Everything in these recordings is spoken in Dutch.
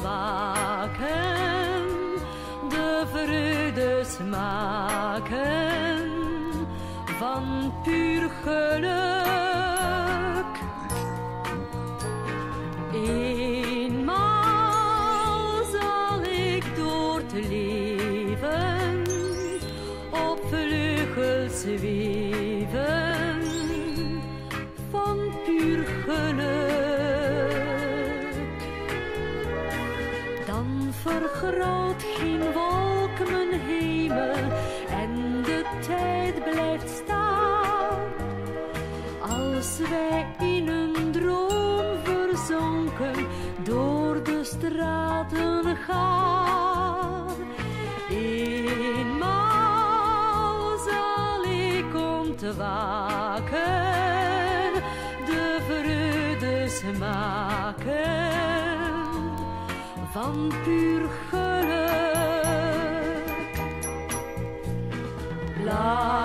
smaken, de vreugde smaken van puur geluk. Eenmaal zal ik door het leven op vleugels zweven van puur geluk. Dan vergroot geen wolk mijn hemel en de tijd blijft staan. Als wij in een droom verzonken door de straten gaan. Eenmaal zal ik ontwaken, de vreugde smaken van puur geluk. La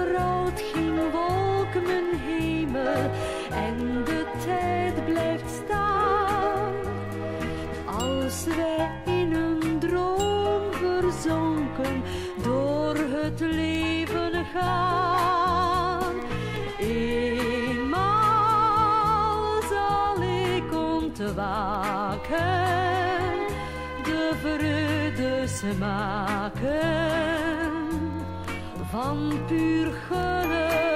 vergroot geen wolk mijn hemel en de tijd blijft staan. Als wij in een droom verzonken door het leven gaan. Eenmaal zal ik ontwaken, de vreugde smaken van puur geluk.